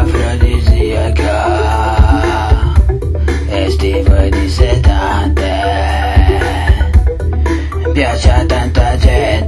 afrodisiaca Estiva di sedante Piace a tanta gente